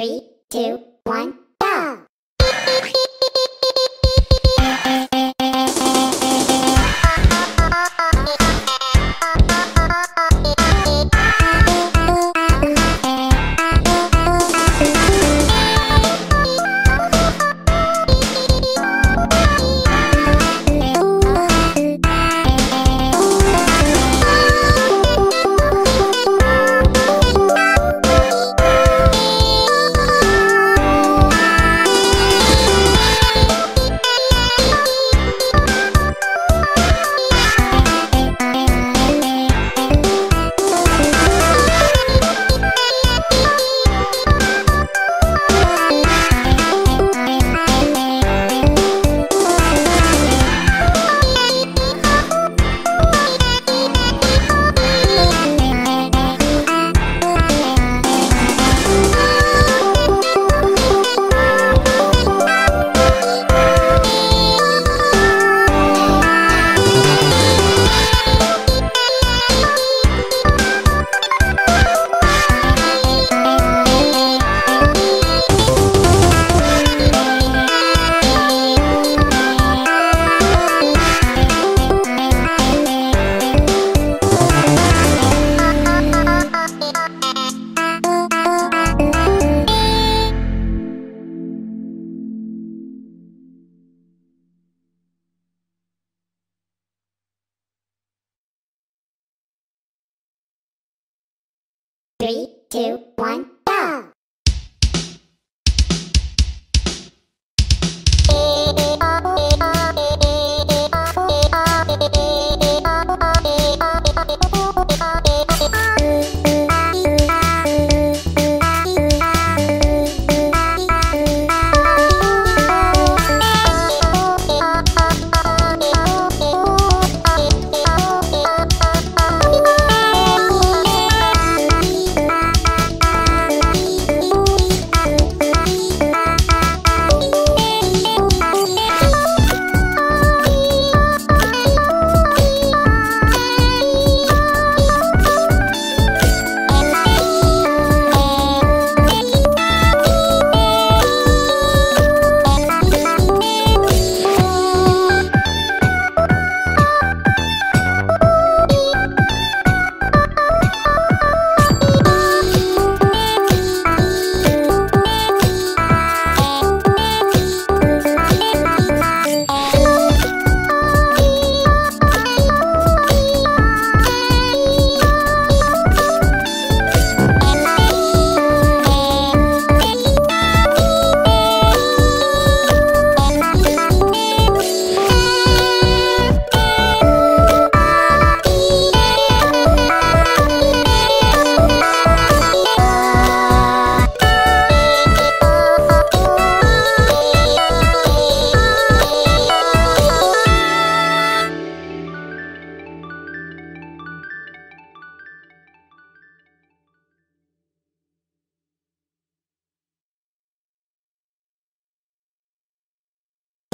Three, two, one, Three, two, one,